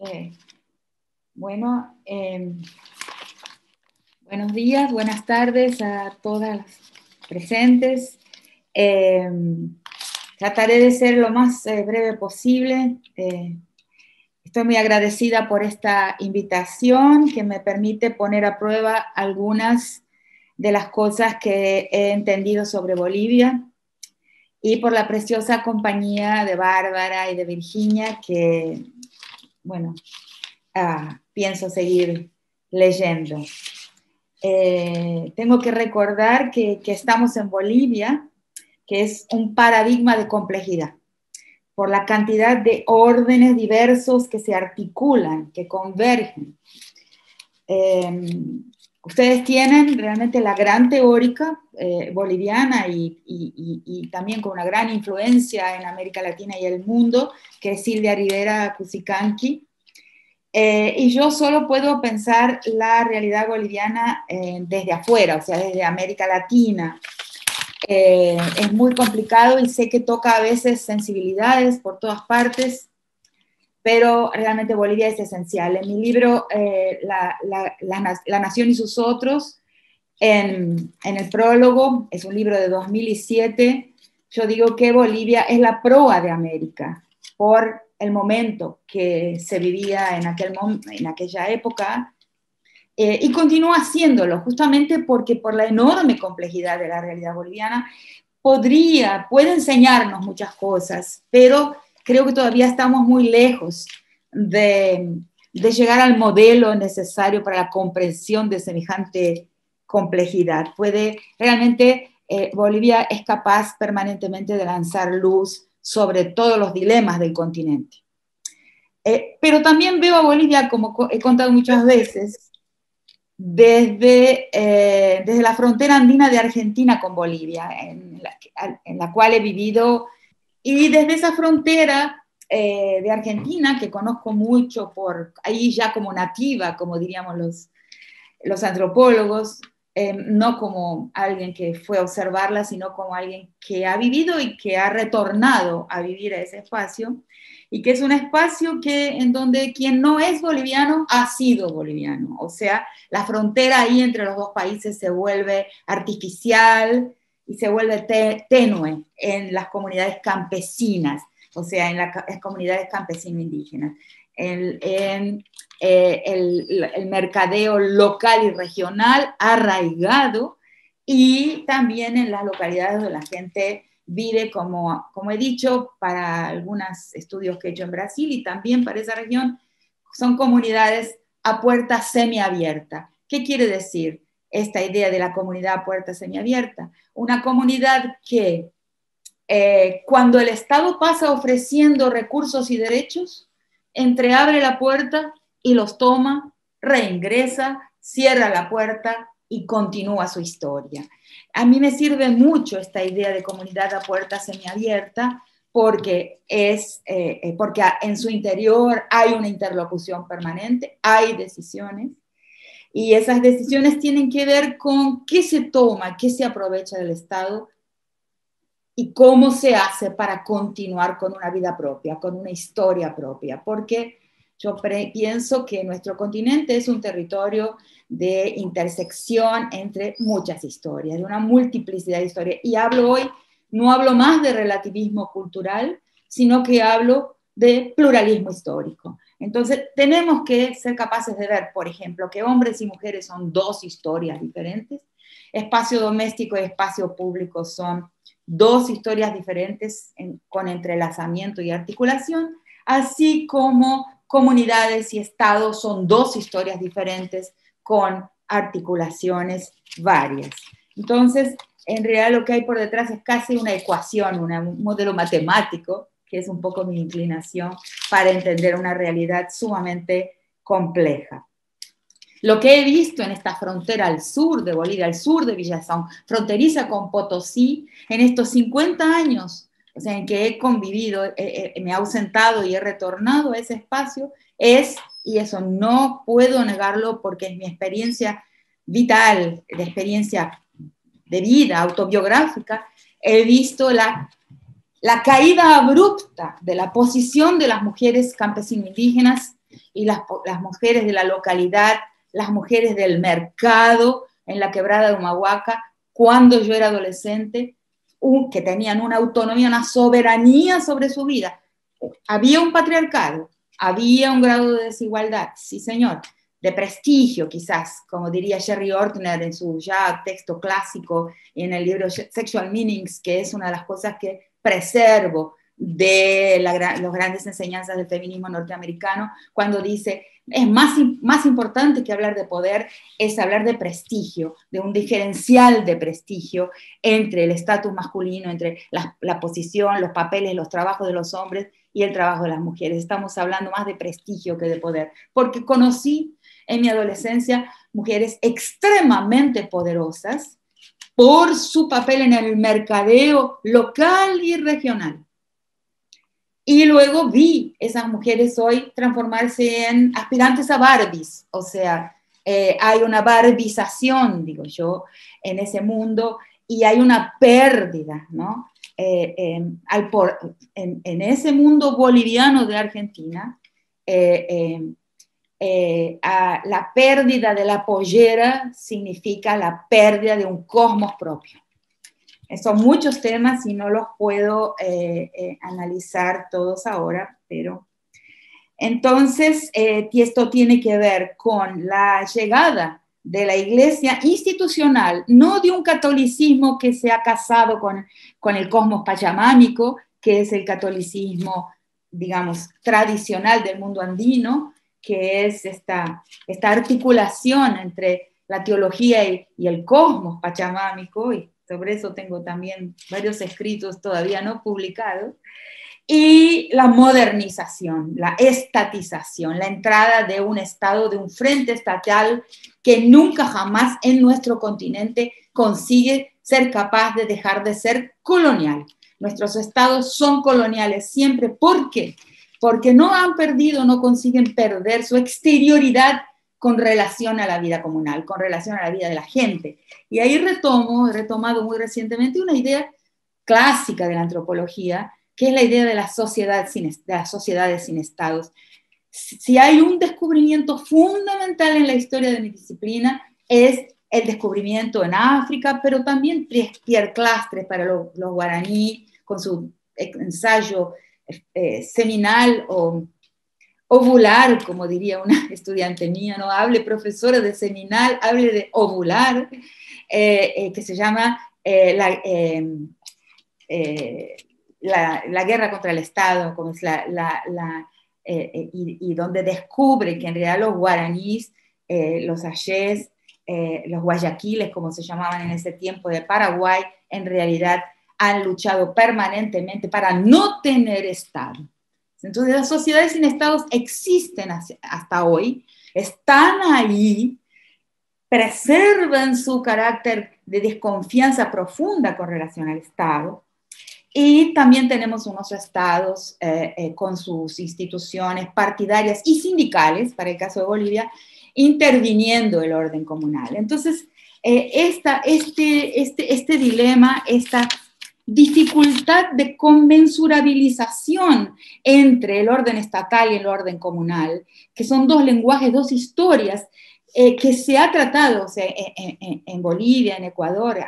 Eh, bueno, em, buenos días, buenas tardes a todas las presentes. Trataré de ser lo más eh, breve posible. estoy muy agradecida por esta invitación que me permite poner a prueba algunas de las cosas que he entendido sobre Bolivia y por la preciosa compañía de Bárbara y de Virginia que, bueno, ah, pienso seguir leyendo. Eh, tengo que recordar que, que estamos en Bolivia, que es un paradigma de complejidad, por la cantidad de órdenes diversos que se articulan, que convergen. Eh, Ustedes tienen realmente la gran teórica eh, boliviana y, también con una gran influencia en América Latina y el mundo, que es Silvia Rivera Cusicanqui. Eh, y yo solo puedo pensar la realidad boliviana eh, desde afuera, o sea, desde América Latina. es muy complicado y sé que toca a veces sensibilidades por todas partes pero realmente Bolivia es esencial. En mi libro, eh, la, la, Nación y sus otros, en, en, el prólogo, es un libro de 2007, yo digo que Bolivia es la proa de América por el momento que se vivía en, aquel en aquella época eh, y continúa haciéndolo, justamente porque por la enorme complejidad de la realidad boliviana, podría, puede enseñarnos muchas cosas, pero creo que todavía estamos muy lejos de, llegar al modelo necesario para la comprensión de semejante complejidad. Puede, realmente, eh, Bolivia es capaz permanentemente de lanzar luz sobre todos los dilemas del continente. Eh, pero también veo a Bolivia, como he contado muchas veces, desde, eh, desde la frontera andina de Argentina con Bolivia, en la, en la cual he vivido y desde esa frontera eh, de Argentina, que conozco mucho por ahí ya como nativa, como diríamos los, los antropólogos, eh, no como alguien que fue a observarla, sino como alguien que ha vivido y que ha retornado a vivir a ese espacio, y que es un espacio que, en donde quien no es boliviano ha sido boliviano. O sea, la frontera ahí entre los dos países se vuelve artificial, y se vuelve tenue en las comunidades campesinas, o sea, en las comunidades campesino-indígenas, en, eh, el, mercadeo local y regional arraigado y también en las localidades donde la gente vive, como, como he dicho, para algunos estudios que he hecho en Brasil y también para esa región, son comunidades a puerta semiabierta. ¿Qué quiere decir? Esta idea de la comunidad puerta semiabierta. Una comunidad que eh, cuando el Estado pasa ofreciendo recursos y derechos, entreabre la puerta y los toma, reingresa, cierra la puerta y continúa su historia. A mí me sirve mucho esta idea de comunidad a puerta semiabierta porque, es, eh, eh, porque en su interior hay una interlocución permanente, hay decisiones, y esas decisiones tienen que ver con qué se toma, qué se aprovecha del Estado y cómo se hace para continuar con una vida propia, con una historia propia. Porque yo pienso que nuestro continente es un territorio de intersección entre muchas historias, de una multiplicidad de historias. Y hablo hoy, no hablo más de relativismo cultural, sino que hablo de pluralismo histórico. Entonces, tenemos que ser capaces de ver, por ejemplo, que hombres y mujeres son dos historias diferentes, espacio doméstico y espacio público son dos historias diferentes con entrelazamiento y articulación, así como comunidades y estados son dos historias diferentes con articulaciones varias. Entonces, en realidad lo que hay por detrás es casi una ecuación, un modelo matemático, que es un poco mi inclinación para entender una realidad sumamente compleja. Lo que he visto en esta frontera al sur de Bolivia, al sur de Villazón, fronteriza con Potosí, en estos 50 años, o sea, en que he convivido, me he ausentado y he retornado a ese espacio, es, y eso no puedo negarlo porque es mi experiencia vital, de experiencia de vida, autobiográfica, he visto la, la caída abrupta de la posición de las mujeres campesinas indígenas y las, mujeres de la localidad, las mujeres del mercado en la quebrada de Humahuaca, cuando yo era adolescente, que tenían una autonomía, una soberanía sobre su vida. Había un patriarcado, había un grado de desigualdad, sí señor, de prestigio quizás, como diría Sherry Ortner en su ya texto clásico en el libro Sexual Meanings, que es una de las cosas que preservo de las grandes enseñanzas del feminismo norteamericano, cuando dice, es más, más importante que hablar de poder, es hablar de prestigio, de un diferencial de prestigio entre el estatus masculino, entre la, la posición, los papeles, los trabajos de los hombres y el trabajo de las mujeres. Estamos hablando más de prestigio que de poder, porque conocí en mi adolescencia mujeres extremadamente poderosas por su papel en el mercadeo local y regional. Y luego vi esas mujeres hoy transformarse en aspirantes a Barbies, o sea, eh, hay una barbización, digo yo, en ese mundo y hay una pérdida, ¿no? Eh, em, al en, ese mundo boliviano de Argentina, eh, eh, la pérdida de la pollera significa la pérdida de un cosmos propio. Son muchos temas y no los puedo eh, eh, analizar todos ahora, pero entonces esto tiene que ver con la llegada de la iglesia institucional, no de un catolicismo que se ha casado con, con el cosmos pachamámico, que es el catolicismo, digamos, tradicional del mundo andino, que es esta, esta articulación entre la teología y, el cosmos pachamámico, y sobre eso tengo también varios escritos todavía no publicados, y la modernización, la estatización, la entrada de un Estado, de un frente estatal que nunca jamás en nuestro continente consigue ser capaz de dejar de ser colonial. Nuestros estados son coloniales siempre. ¿Por qué? Porque no han perdido, no consiguen perder su exterioridad con relación a la vida comunal, con relación a la vida de la gente. Y ahí retomo, he retomado muy recientemente una idea clásica de la antropología, que es la idea de, las sociedades sin estados. Si hay un descubrimiento fundamental en la historia de mi disciplina, es el descubrimiento en África, pero también Pierre Clastres para los, los guaraní, con su ensayo eh, seminal o ovular, como diría una estudiante mía, no hable profesora de seminal, hable de ovular, eh, eh, que se llama la, la, guerra contra el Estado, la, y, donde descubre que en realidad los guaraníes, los ayés, los guayaquiles, como se llamaban en ese tiempo de Paraguay, en realidad han luchado permanentemente para no tener Estado. Entonces las sociedades sin Estados existen hasta hoy, están ahí, preservan su carácter de desconfianza profunda con relación al Estado. Y también tenemos unos estados eh, eh, con sus instituciones partidarias y sindicales, para el caso de Bolivia, interviniendo el orden comunal. Entonces, eh, esta, este, este, este dilema, esta dificultad de conmensurabilización entre el orden estatal y el orden comunal, que son dos lenguajes, dos historias eh, que se ha tratado o sea, en, Bolivia, en Ecuador,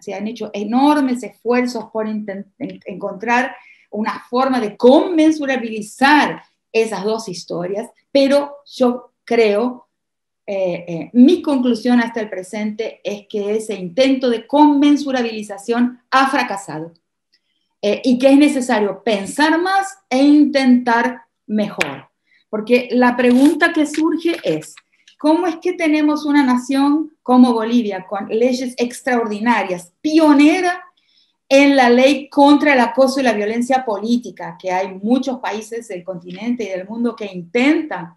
se han hecho enormes esfuerzos por encontrar una forma de conmensurabilizar esas dos historias, pero yo creo, eh, eh, mi conclusión hasta el presente es que ese intento de conmensurabilización ha fracasado eh, y que es necesario pensar más e intentar mejor. Porque la pregunta que surge es, ¿cómo es que tenemos una nación como Bolivia con leyes extraordinarias, pionera en la ley contra el acoso y la violencia política, que hay muchos países del continente y del mundo que intentan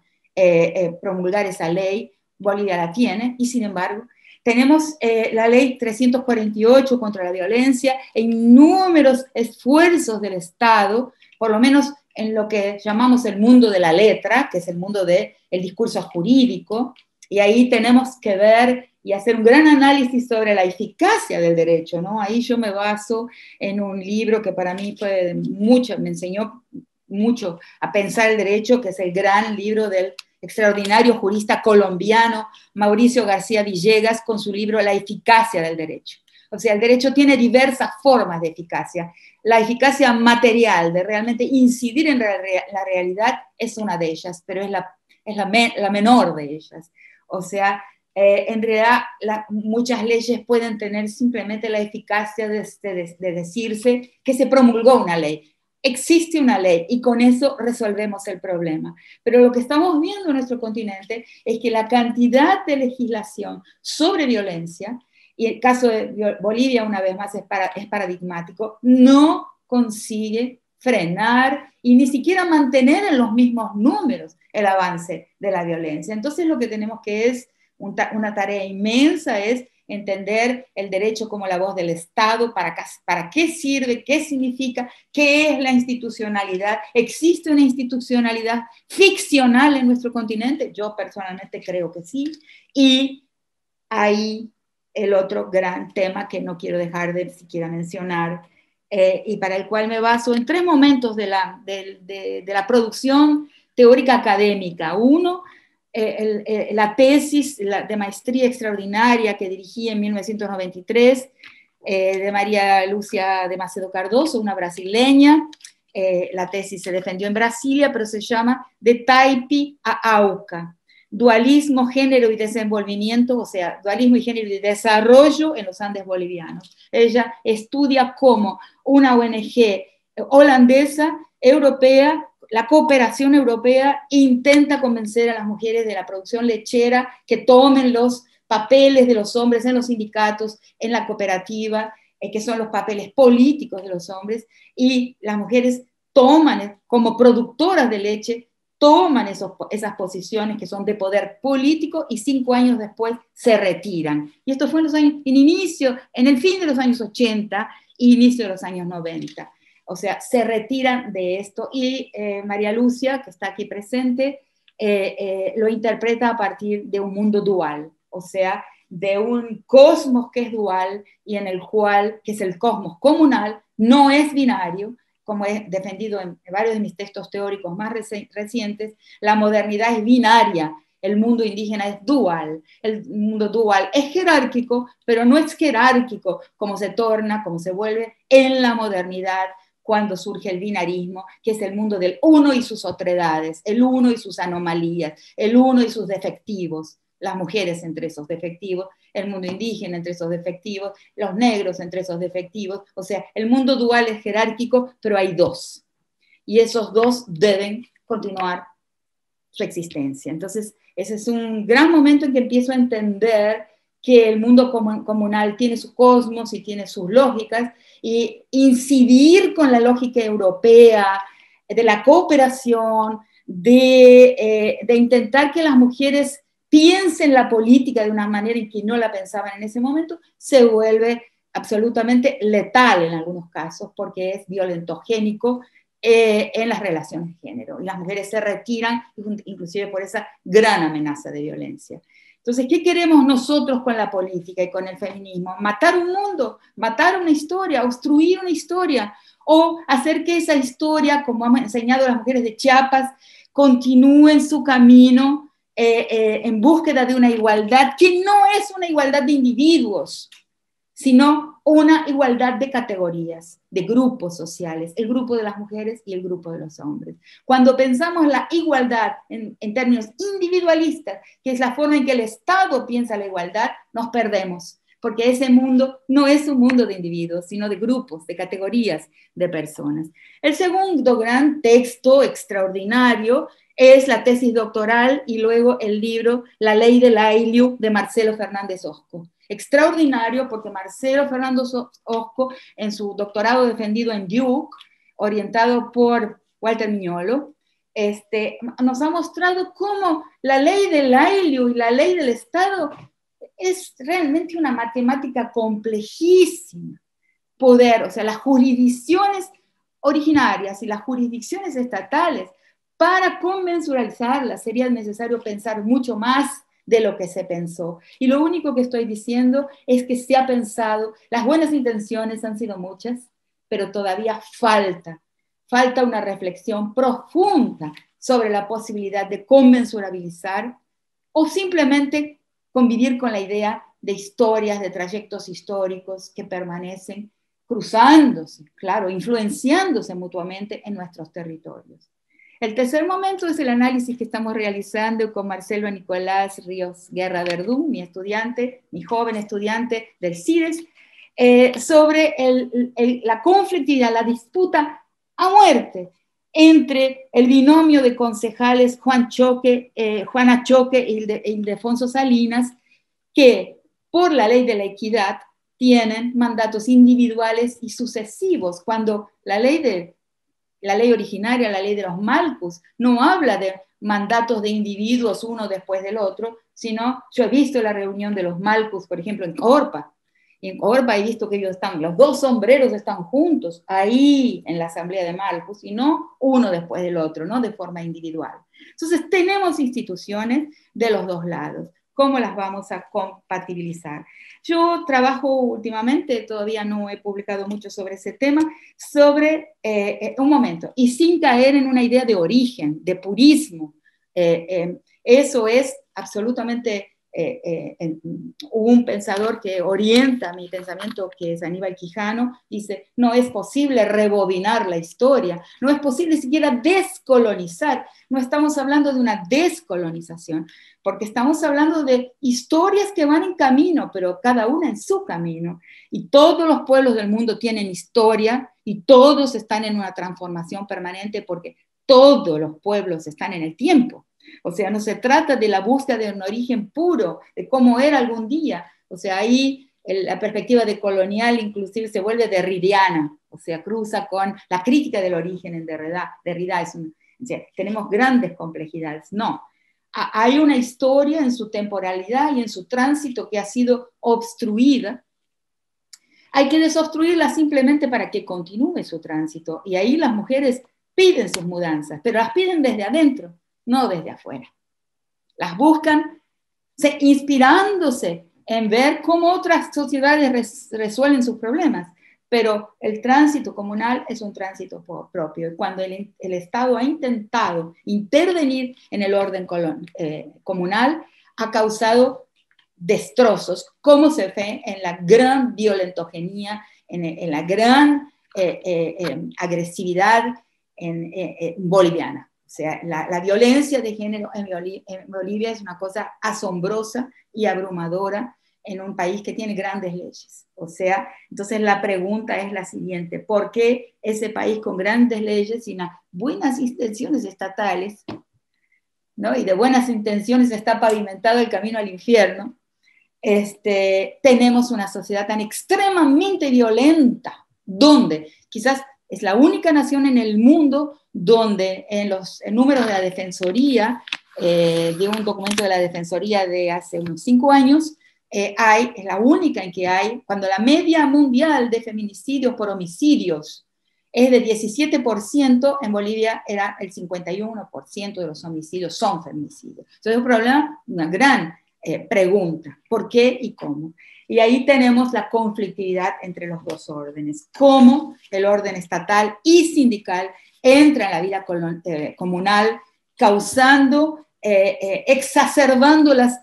promulgar esa ley, Bolivia la tiene, y sin embargo, tenemos eh, la ley 348 contra la violencia e inúmeros esfuerzos del Estado, por lo menos en lo que llamamos el mundo de la letra, que es el mundo del el discurso jurídico, y ahí tenemos que ver y hacer un gran análisis sobre la eficacia del derecho, ¿no? Ahí yo me baso en un libro que para mí fue mucho, me enseñó mucho a pensar el derecho, que es el gran libro del extraordinario jurista colombiano Mauricio García Villegas con su libro La eficacia del derecho. O sea, el derecho tiene diversas formas de eficacia. La eficacia material, de realmente incidir en la realidad, es una de ellas, pero es la, es la, menor de ellas. O sea, eh, en realidad muchas leyes pueden tener simplemente la eficacia de, de, decirse que se promulgó una ley. Existe una ley y con eso resolvemos el problema. Pero lo que estamos viendo en nuestro continente es que la cantidad de legislación sobre violencia, y el caso de Bolivia una vez más es, es paradigmático, no consigue frenar y ni siquiera mantener en los mismos números el avance de la violencia. Entonces lo que tenemos que es una tarea inmensa es entender el derecho como la voz del Estado, para, para qué sirve, qué significa, qué es la institucionalidad. ¿Existe una institucionalidad ficcional en nuestro continente? Yo personalmente creo que sí. Y ahí el otro gran tema que no quiero dejar de siquiera mencionar eh, y para el cual me baso en tres momentos de la, de la producción teórica académica. Uno, eh, eh, la tesis de maestría extraordinaria que dirigí en 1993 eh, de María Lucia de Macedo Cardoso, una brasileña. la tesis se defendió en Brasilia, pero se llama De Taipi a Auca, dualismo, género y desenvolvimiento, o sea, dualismo y género y desarrollo en los Andes bolivianos. Ella estudia cómo una ONG holandesa, europea, la cooperación europea intenta convencer a las mujeres de la producción lechera que tomen los papeles de los hombres en los sindicatos, en la cooperativa, eh, que son los papeles políticos de los hombres, y las mujeres toman eh, como productoras de leche, toman esos, esas posiciones que son de poder político y cinco años después se retiran. Y esto fue en los años, inicio, en el fin de los años 80 e inicio de los años 90 o sea, se retiran de esto. Y eh, María Lucia, que está aquí presente, eh, eh, lo interpreta a partir de un mundo dual, o sea, de un cosmos que es dual y en el cual, que es el cosmos comunal, no es binario, como he defendido en varios de mis textos teóricos más recientes, la modernidad es binaria, el mundo indígena es dual, el mundo dual es jerárquico, pero no es jerárquico como se torna, como se vuelve en la modernidad, cuando surge el binarismo, que es el mundo del uno y sus otredades, el uno y sus anomalías, el uno y sus defectivos, las mujeres entre esos defectivos, el mundo indígena entre esos defectivos, los negros entre esos defectivos, o sea, el mundo dual es jerárquico, pero hay dos, y esos dos deben continuar su existencia. Entonces, ese es un gran momento en que empiezo a entender que el mundo comunal tiene su cosmos y tiene sus lógicas, y incidir con la lógica europea de la cooperación, de, eh, intentar que las mujeres piensen la política de una manera en que no la pensaban en ese momento, se vuelve absolutamente letal en algunos casos porque es violentogénico eh, en las relaciones de género. Y las mujeres se retiran inclusive por esa gran amenaza de violencia. Entonces, ¿qué queremos nosotros con la política y con el feminismo? Matar un mundo, matar una historia, obstruir una historia o hacer que esa historia, como han enseñado las mujeres de Chiapas, continúe en su camino eh, eh, en búsqueda de una igualdad que no es una igualdad de individuos, sino una igualdad de categorías, de grupos sociales, el grupo de las mujeres y el grupo de los hombres. Cuando pensamos la igualdad en, términos individualistas, que es la forma en que el Estado piensa la igualdad, nos perdemos porque ese mundo no es un mundo de individuos, sino de grupos, de categorías de personas. El segundo gran texto extraordinario es la tesis doctoral y luego el libro La ley del Ailiu de Marcelo Fernández Osco. Extraordinario porque Marcelo Fernández Osco, en su doctorado defendido en Duke, orientado por Walter Miñolo, este, nos ha mostrado cómo la ley del Ailiu y la ley del Estado es realmente una matemática complejísima. Poder, o sea, las jurisdicciones originarias y las jurisdicciones estatales, para conmensuralizarlas sería necesario pensar mucho más de lo que se pensó. Y lo único que estoy diciendo es que se ha pensado, las buenas intenciones han sido muchas, pero todavía falta, falta una reflexión profunda sobre la posibilidad de conmensurabilizar o simplemente convivir con la idea de historias, de trayectos históricos que permanecen cruzándose, claro, influenciándose mutuamente en nuestros territorios. El tercer momento es el análisis que estamos realizando con Marcelo Nicolás Ríos Guerra Verdún, mi estudiante, mi joven estudiante del CIDES, eh, sobre la conflictividad, la disputa a muerte entre el binomio de concejales Juan Choque, eh, Juana Choque de, Ildefonso Salinas, que por la ley de la equidad tienen mandatos individuales y sucesivos, cuando la ley, de, la ley originaria, la ley de los Malcus, no habla de mandatos de individuos uno después del otro, sino yo he visto la reunión de los Malcus, por ejemplo, en Corpa, y en Orba he visto que ellos están, los dos sombreros están juntos ahí en la asamblea de Malcus y no uno después del otro, no de forma individual. Entonces tenemos instituciones de los dos lados. ¿Cómo las vamos a compatibilizar? Yo trabajo últimamente, todavía no he publicado mucho sobre ese tema, sobre eh, eh, un momento, y sin caer en una idea de origen, de purismo. Eh, eso es absolutamente eh, eh, un pensador que orienta mi pensamiento, que es Aníbal Quijano, dice, no es posible rebobinar la historia, no es posible siquiera descolonizar, no estamos hablando de una descolonización, porque estamos hablando de historias que van en camino, pero cada una en su camino. Y todos los pueblos del mundo tienen historia y todos están en una transformación permanente porque todos los pueblos están en el tiempo. O sea, no se trata de la búsqueda de un origen puro, de cómo era algún día. O sea, ahí la perspectiva de colonial inclusive se vuelve derridiana, o sea, cruza con la crítica del origen en Derrida. Derrida es un, o sea, tenemos grandes complejidades. No, hay una historia en su temporalidad y en su tránsito que ha sido obstruida. Hay que desobstruirla simplemente para que continúe su tránsito. Y ahí las mujeres piden sus mudanzas, pero las piden desde adentro no desde afuera. Las buscan inspirándose en ver cómo otras sociedades resuelven sus problemas, pero el tránsito comunal es un tránsito propio. Cuando el, Estado ha intentado intervenir en el orden eh, comunal, ha causado destrozos, como se ve en la gran violentogenía, en, la gran eh, eh, agresividad boliviana. O sea, la, violencia de género en, Bolivia es una cosa asombrosa y abrumadora en un país que tiene grandes leyes. O sea, entonces la pregunta es la siguiente, ¿por qué ese país con grandes leyes y buenas intenciones estatales, ¿no? y de buenas intenciones está pavimentado el camino al infierno, este, tenemos una sociedad tan extremadamente violenta, donde quizás es la única nación en el mundo donde en los números de la Defensoría, eh, de un documento de la Defensoría de hace unos cinco años, eh, hay, es la única en que hay, cuando la media mundial de feminicidios por homicidios es de 17%, en Bolivia era el 51% de los homicidios son feminicidios. Entonces es un problema, una gran eh, pregunta, ¿por qué y cómo? Y ahí tenemos la conflictividad entre los dos órdenes, cómo el orden estatal y sindical entra en la vida eh, comunal, causando, eh, exacerbando las,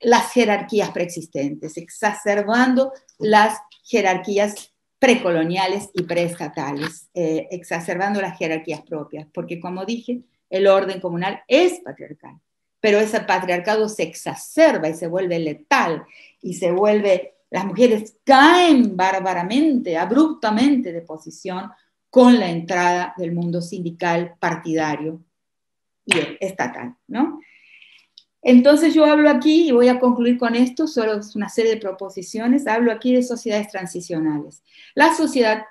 las jerarquías preexistentes, exacerbando las jerarquías precoloniales y preestatales, exacerbando las jerarquías propias, porque como dije, el orden comunal es patriarcal, pero ese patriarcado se exacerba y se vuelve letal y se vuelve, las mujeres caen bárbaramente, abruptamente de posición con la entrada del mundo sindical, partidario y estatal, ¿no? Entonces yo hablo aquí, y voy a concluir con esto, solo es una serie de proposiciones, hablo aquí de sociedades transicionales. La sociedad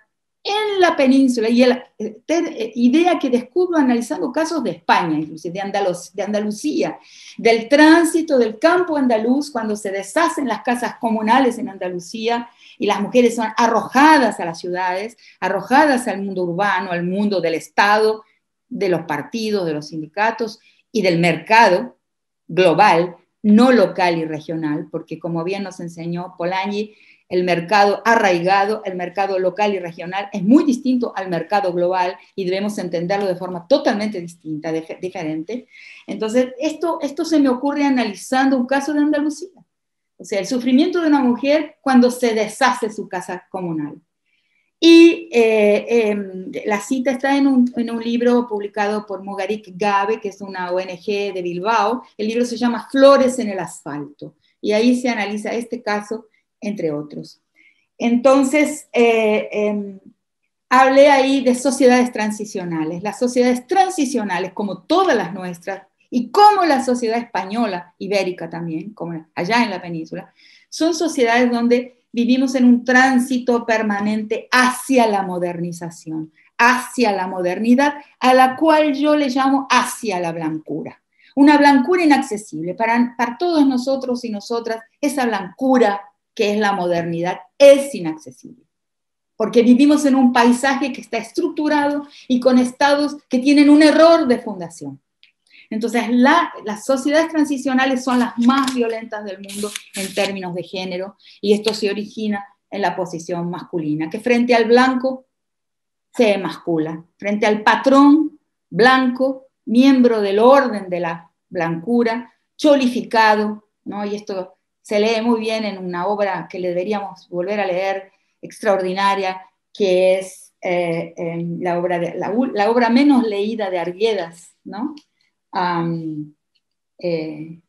en la península, y la eh, eh, idea que descubro analizando casos de España, inclusive de, de Andalucía, del tránsito del campo andaluz cuando se deshacen las casas comunales en Andalucía y las mujeres son arrojadas a las ciudades, arrojadas al mundo urbano, al mundo del Estado, de los partidos, de los sindicatos y del mercado global, no local y regional, porque como bien nos enseñó Polanyi, el mercado arraigado, el mercado local y regional es muy distinto al mercado global y debemos entenderlo de forma totalmente distinta, diferente. Entonces, esto, esto se me ocurre analizando un caso de Andalucía. O sea, el sufrimiento de una mujer cuando se deshace su casa comunal. Y eh, em, la cita está en un, en un, libro publicado por Mugarik Gabe, que es una ONG de Bilbao. El libro se llama Flores en el asfalto. Y ahí se analiza este caso entre otros. Entonces, eh, em, hablé ahí de sociedades transicionales. Las sociedades transicionales, como todas las nuestras, y como la sociedad española, ibérica también, como allá en la península, son sociedades donde vivimos en un tránsito permanente hacia la modernización, hacia la modernidad, a la cual yo le llamo hacia la blancura. Una blancura inaccesible. Para, para todos nosotros y nosotras, esa blancura que es la modernidad, es inaccesible. Porque vivimos en un paisaje que está estructurado y con estados que tienen un error de fundación. Entonces, las sociedades transicionales son las más violentas del mundo en términos de género y esto se origina en la posición masculina, que frente al blanco se emascula, frente al patrón blanco, miembro del orden de la blancura, cholificado, ¿no? y esto se lee muy bien en una obra que le deberíamos volver a leer, extraordinaria, que es eh, la, obra la, obra menos leída de Arguedas, ¿no? Eh,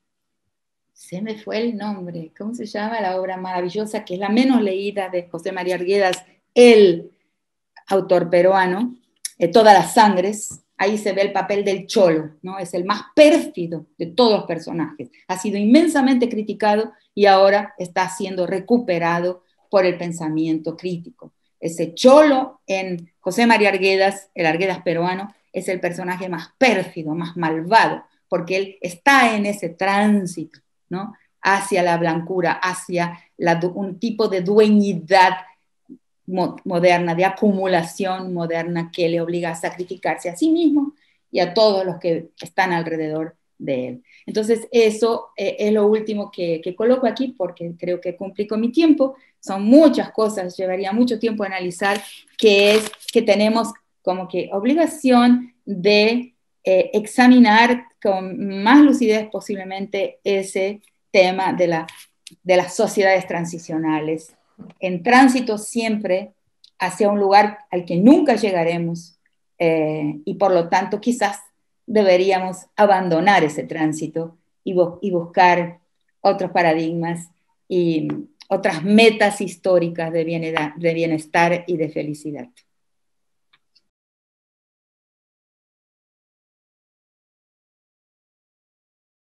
se me fue el nombre, ¿cómo se llama la obra maravillosa que es la menos leída de José María Arguedas, el autor peruano, eh, Todas las sangres, ahí se ve el papel del cholo, ¿no? Es el más pérfido de todos los personajes. Ha sido inmensamente criticado y ahora está siendo recuperado por el pensamiento crítico. Ese cholo en José María Arguedas, el Arguedas peruano, es el personaje más pérfido, más malvado, porque él está en ese tránsito, ¿no? Hacia la blancura, hacia un tipo de dueñidad moderna, de acumulación moderna que le obliga a sacrificarse a sí mismo y a todos los que están alrededor de él. Entonces, eso eh, es lo último que, coloco aquí porque creo que cumplí con mi tiempo. Son muchas cosas, llevaría mucho tiempo analizar, que es que tenemos como que obligación de eh, examinar con más lucidez posiblemente ese tema de, la, de las sociedades transicionales en tránsito siempre hacia un lugar al que nunca llegaremos eh, y por lo tanto quizás deberíamos abandonar ese tránsito y, buscar otros paradigmas y otras metas históricas de bienestar y de felicidad.